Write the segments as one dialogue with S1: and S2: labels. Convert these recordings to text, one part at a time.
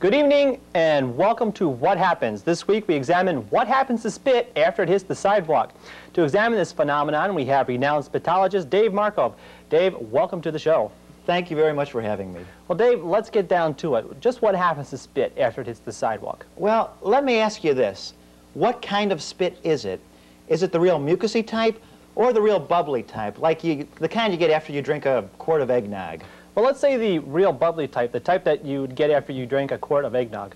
S1: Good evening and welcome to What Happens. This week we examine what happens to spit after it hits the sidewalk. To examine this phenomenon, we have renowned spitologist Dave Markov. Dave, welcome to the show.
S2: Thank you very much for having me.
S1: Well, Dave, let's get down to it. Just what happens to spit after it hits the sidewalk?
S2: Well, let me ask you this. What kind of spit is it? Is it the real mucousy type or the real bubbly type, like you, the kind you get after you drink a quart of eggnog?
S1: Well, let's say the real bubbly type, the type that you would get after you drank a quart of eggnog.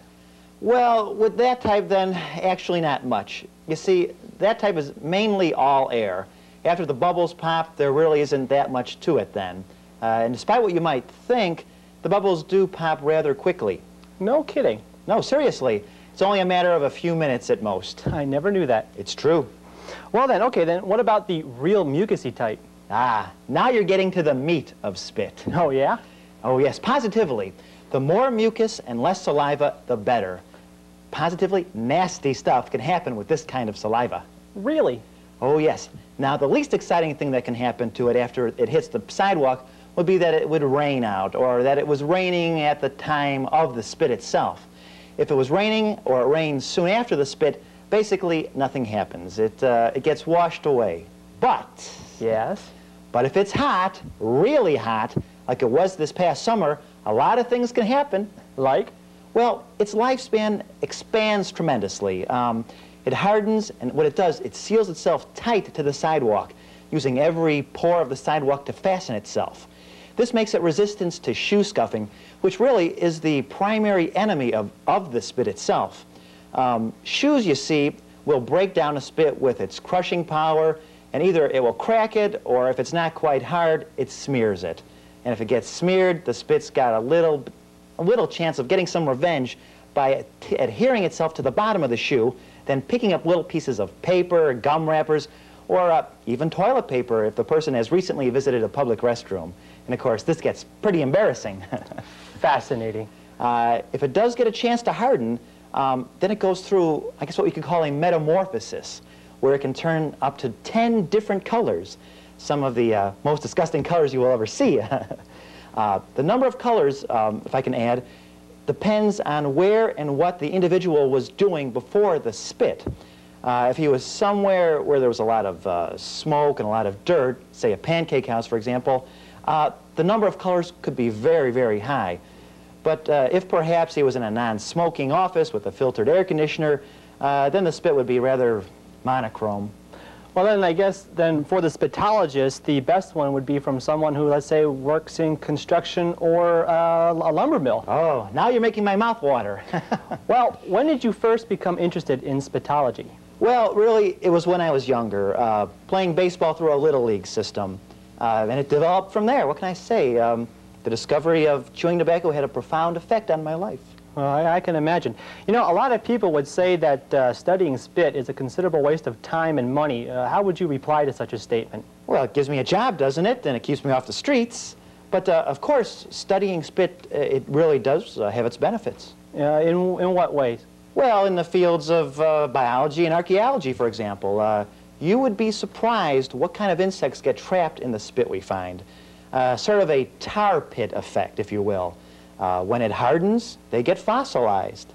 S2: Well, with that type, then, actually not much. You see, that type is mainly all air. After the bubbles pop, there really isn't that much to it then. Uh, and despite what you might think, the bubbles do pop rather quickly.
S1: No kidding.
S2: No, seriously. It's only a matter of a few minutes at most.
S1: I never knew that.
S2: It's true.
S1: Well then, okay then, what about the real mucousy type?
S2: Ah, now you're getting to the meat of spit.
S1: Oh yeah?
S2: Oh yes, positively. The more mucus and less saliva, the better. Positively nasty stuff can happen with this kind of saliva.
S1: Really?
S2: Oh yes. Now the least exciting thing that can happen to it after it hits the sidewalk would be that it would rain out or that it was raining at the time of the spit itself. If it was raining or it rains soon after the spit, basically nothing happens. It, uh, it gets washed away. But,
S1: Yes?
S2: but if it's hot, really hot, like it was this past summer, a lot of things can happen.
S1: Like?
S2: Well, its lifespan expands tremendously. Um, it hardens, and what it does, it seals itself tight to the sidewalk, using every pore of the sidewalk to fasten itself. This makes it resistant to shoe scuffing, which really is the primary enemy of, of the spit itself. Um, shoes, you see, will break down a spit with its crushing power, and either it will crack it, or if it's not quite hard, it smears it. And if it gets smeared, the spit's got a little, a little chance of getting some revenge by t- adhering itself to the bottom of the shoe, then picking up little pieces of paper, gum wrappers, or uh, even toilet paper if the person has recently visited a public restroom. And of course, this gets pretty embarrassing.
S1: Fascinating.
S2: Uh, if it does get a chance to harden, um, then it goes through, I guess what we could call a metamorphosis, where it can turn up to 10 different colors, some of the uh, most disgusting colors you will ever see. uh, the number of colors, um, if I can add, depends on where and what the individual was doing before the spit. Uh, if he was somewhere where there was a lot of uh, smoke and a lot of dirt, say a pancake house, for example, uh, the number of colors could be very, very high. But uh, if perhaps he was in a non-smoking office with a filtered air conditioner, uh, then the spit would be rather monochrome.
S1: Well then I guess then for the spitologist, the best one would be from someone who, let's say, works in construction or uh, a lumber mill.
S2: Oh, now you're making my mouth water.
S1: Well, when did you first become interested in spitology?
S2: well, really, it was when I was younger, uh, playing baseball through a Little League system. Uh, and it developed from there. What can I say? Um, the discovery of chewing tobacco had a profound effect on my life.
S1: Well, I, I can imagine. You know, a lot of people would say that uh, studying spit is a considerable waste of time and money. Uh, how would you reply to such a statement?
S2: Well, it gives me a job, doesn't it? And it keeps me off the streets. But uh, of course, studying spit, uh, it really does uh, have its benefits.
S1: Uh, in, in what ways?
S2: Well, in the fields of uh, biology and archaeology, for example, uh, you would be surprised what kind of insects get trapped in the spit we find. Uh, sort of a tar pit effect, if you will. Uh, when it hardens, they get fossilized.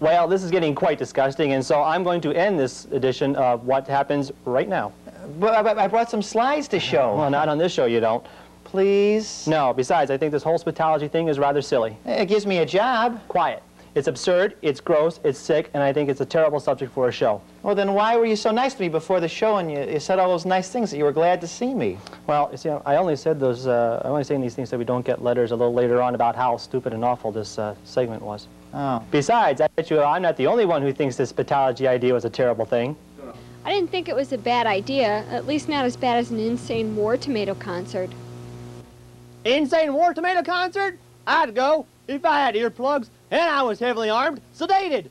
S1: Well, this is getting quite disgusting, and so I'm going to end this edition of What Happens right now.
S2: But I I brought some slides to show.
S1: Well, not on this show, you don't.
S2: Please.
S1: No, besides, I think this whole spitology thing is rather silly.
S2: It gives me a job.
S1: Quiet. It's absurd, it's gross, it's sick, and I think it's a terrible subject for a show.
S2: Well, then why were you so nice to me before the show and you, you said all those nice things that you were glad to see me?
S1: Well, you see, I only said those, uh, I only saying these things so we don't get letters a little later on about how stupid and awful this uh, segment was.
S2: Oh.
S1: Besides, I bet you I'm not the only one who thinks this spitology idea was a terrible thing.
S3: I didn't think it was a bad idea, at least not as bad as an insane war tomato concert.
S4: Insane War Tomato concert? I'd go if I had earplugs and I was heavily armed, sedated.